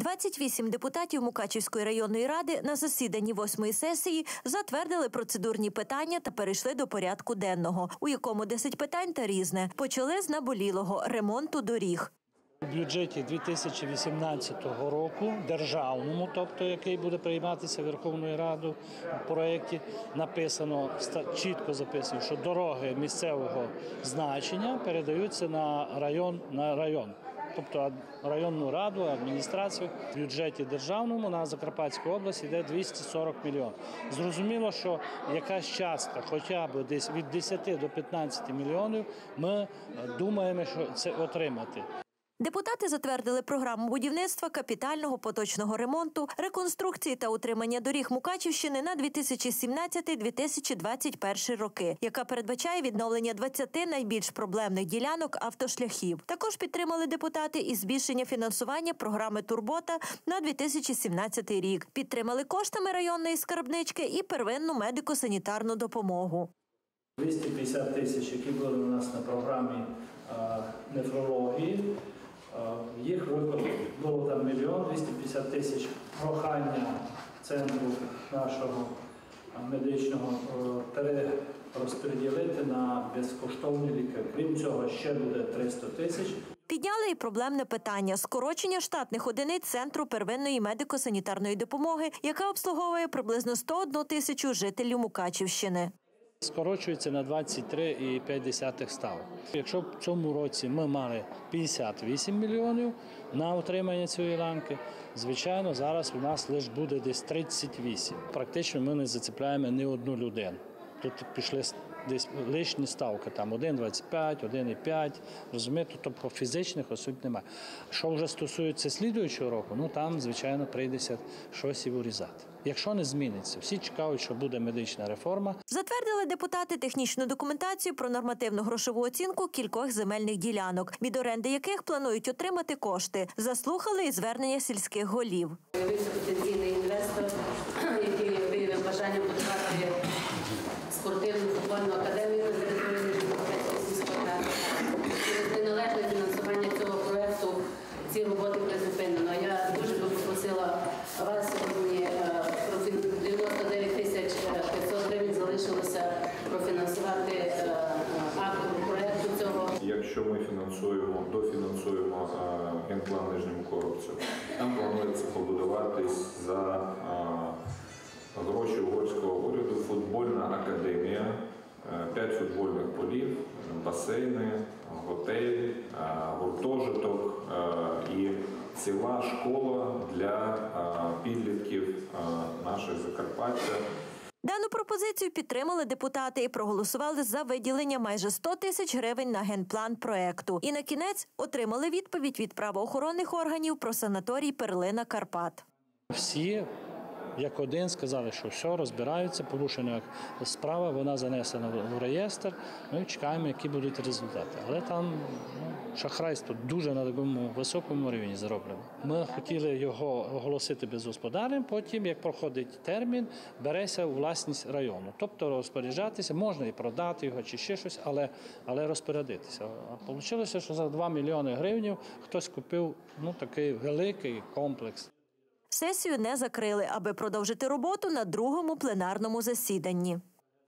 28 депутатів Мукачівської районної ради на засіданні восьмої сесії затвердили процедурні питання та перейшли до порядку денного, у якому 10 питань та різне. Почали з наболілого ремонту доріг. У бюджеті 2018 року, державному, тобто який буде прийматися Верховною Радою в проєкті, написано чітко записано, що дороги місцевого значення передаються на район на район. Тобто районну раду, адміністрацію в бюджеті державному на Закарпатську область йде 240 мільйонів. Зрозуміло, що якась частка, хоча б десь від 10 до 15 мільйонів, ми е, думаємо, що це отримати. Депутати затвердили програму будівництва, капітального поточного ремонту, реконструкції та утримання доріг Мукачівщини на 2017-2021 роки, яка передбачає відновлення 20 найбільш проблемних ділянок автошляхів. Також підтримали депутати і збільшення фінансування програми Турбота на 2017 рік. Підтримали коштами районної скарбнички і первинну медико-санітарну допомогу. 250 тисяч, які були у нас на програмі нефрології, мільйон 250 тисяч прохання центру нашого медичного перерозподілити на безкоштовні ліки. Крім цього, ще буде 300 тисяч. Підняли і проблемне питання скорочення штатних одиниць центру первинної медико-санітарної допомоги, яка обслуговує приблизно 101 тисячу жителів Мукачівщини. Скорочується на 23,5 ставок. Якщо в цьому році ми мали 58 мільйонів на утримання цієї ланки, звичайно, зараз у нас лише буде десь 38. Практично ми не зацепляємо ні одну людину. Тут пішли десь лишні ставки, там 1,25, 1,5, розумієте, тобто фізичних осіб немає. Що вже стосується слідуючого року, ну там, звичайно, прийдеться щось і вирізати. Якщо не зміниться, всі чекають, що буде медична реформа, Затвердили депутати технічну документацію про нормативну грошову оцінку кількох земельних ділянок, від оренди яких планують отримати кошти. Заслухали і звернення сільських голів. Появився інвестор, Якщо ми фінансуємо, дофінансуємо е, генплан нижньому коробцю, там планується побудуватись за е, гроші угорського уряду футбольна академія, 5 футбольних полів, басейни, готель, е, гуртожиток е, і ціла школа для е, підлітків е, наших Закарпаття. Дану пропозицію підтримали депутати і проголосували за виділення майже 100 тисяч гривень на генплан проекту. І на кінець отримали відповідь від правоохоронних органів про санаторій Перлина Карпат. Всі як один сказали, що все розбираються, порушена справа, вона занесена в- реєстр. Ми чекаємо, які будуть результати. Але там ну, шахрайство дуже на такому високому рівні зроблено. Ми хотіли його оголосити безгосподарним, потім, як проходить термін, береться у власність району. Тобто розпоряджатися, можна і продати його чи ще щось, але, але розпорядитися. А вийшло, що за 2 мільйони гривень хтось купив ну, такий великий комплекс. Сесію не закрили, аби продовжити роботу на другому пленарному засіданні.